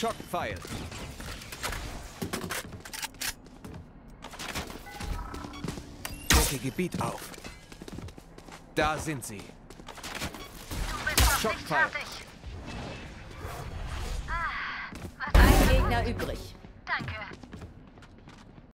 Schockpfeil. Decke Gebiet auf. Da sind sie. Schockpfeil. fertig. Ein Gegner übrig. Danke.